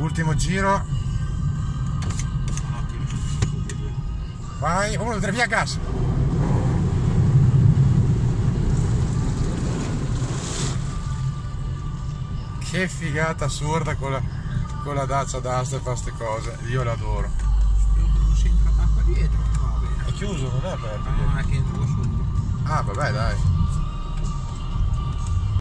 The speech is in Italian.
ultimo giro. Vai uno tre via gas. Che figata assurda con la, con la Dacia Duster fa queste cose. Io l'adoro. Non si entra qua dietro. È chiuso non è aperto non è che entro qua sotto ah vabbè dai.